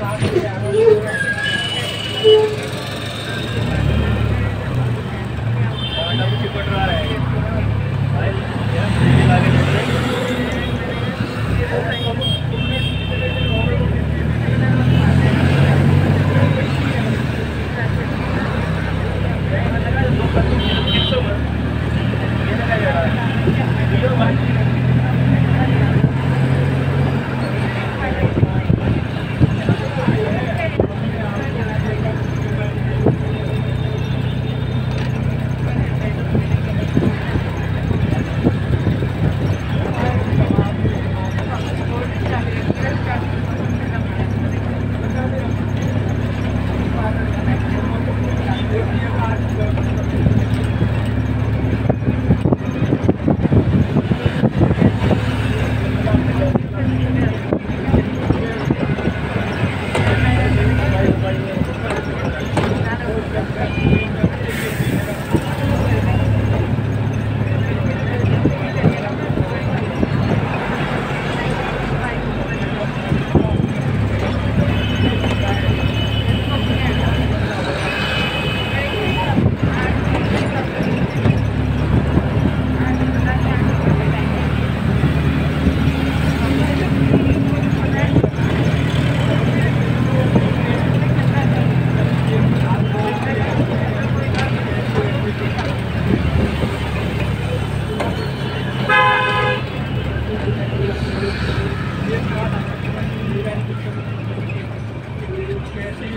抓住两个。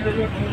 Gracias.